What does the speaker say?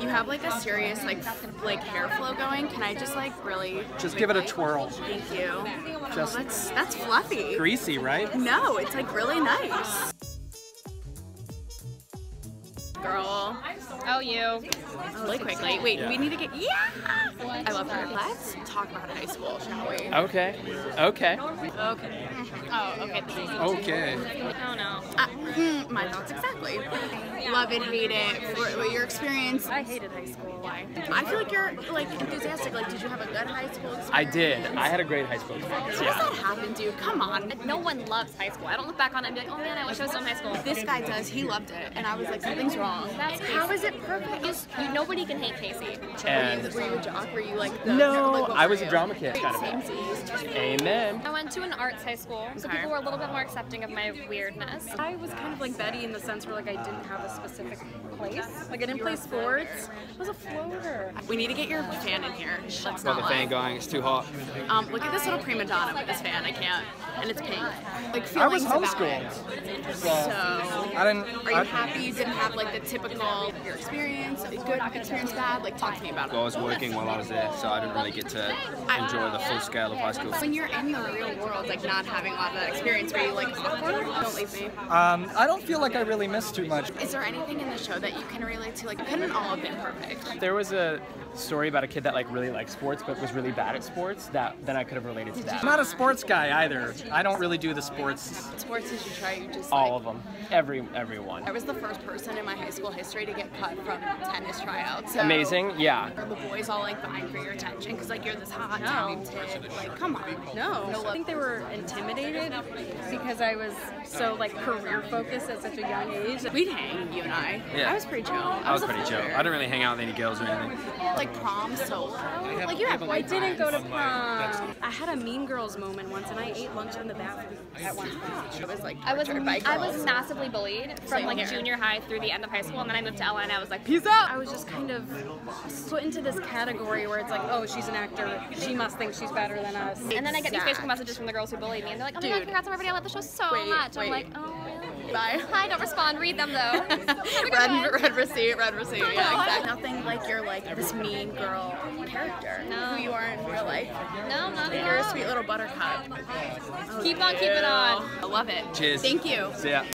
You have like a serious like like hair flow going. Can I just like really Just give it a twirl. Thank you. Just That's that's fluffy. greasy, right? No, it's like really nice. Girl. Oh, you. Really quickly. Wait, we need to get. Yeah! I love her. Let's talk about high school, shall we? Okay. Okay. Okay. Oh, okay. Okay. Oh no. Uh, hmm, my thoughts exactly. Love it, hate it. What, what your experience? I hated high school. Why? I feel like you're like enthusiastic. Like, did you have a good high school experience? I did. I had a great high school experience. How does that happen, dude? Come on. No one loves high school. I don't look back on it and be like, oh man, I wish I was still in high school. This guy does. He loved it, and I was like, something's wrong. That's How is it perfect? Just, you, nobody can hate Casey. And were you a jock? Were you like the, No, like, I was a drama kid, kind of. Same seas. amen. I went to an arts high school, so Okay. people were a little bit more accepting of my weirdness. I was kind of like Betty in the sense where like I didn't have a specific place. Like I didn't play sports. I was a floater. We need to get your fan in here. Let's Got not the lie. fan going. It's too hot. Um, look at this little prima donna with this fan. I can't. And it's pink. Like I was feelings about homeschooled. So So. I didn't. Are you I, happy you didn't have like the typical your experience, good experience, bad? Like talk to me about it. Well, I was working while I was there, so I didn't really get to enjoy the full scale of high school. When you're in the real world, like not having a lot of that experience, were you like awkward? Don't leave me. um, I don't feel like I really missed too much. Is there anything in the show that you can relate to? Like, couldn't all have been perfect. There was a story about a kid that like really liked sports but was really bad at sports. That then I could have related to that. I'm not a sports guy either. I don't really do the sports. Sports did you try? You just All like, of them, every everyone. I was the first person in my high school history to get cut from tennis tryouts. So Amazing, yeah. Are the boys all like vying for your attention? Because like you're this hot No. talented. Like, come on. No, I think they were intimidated because I was so like career focused at such a young age. We'd hang, you and I. Yeah. I was pretty chill. I was a pretty chill. I didn't really hang out with any girls or anything. like prom solo. Like you have I didn't go to prom. I had a Mean Girls moment once, and I ate lunch in the bathroom at one point. It was like I was I was massively bullied from Same like here. junior high through the end of high school, and then I moved to LA and I was like, peace out. I was just kind of put into this category where it's like, oh, she's an actor. She must think she's better than us. And then I get these Exact. Facebook messages from the girls who bullied me, and they're like, oh my god, congrats on everybody, I love the show so Wait, much. I'm like, oh? Bye. Hi, don't respond. Read them though. Have a good red, red receipt, red receipt. Yeah, exactly. Nothing like you're like this mean girl character. No. Who you are in real life. No, not Like at you're a sweet little buttercup. Keep on keeping on. I love it. Cheers. Thank you. See ya.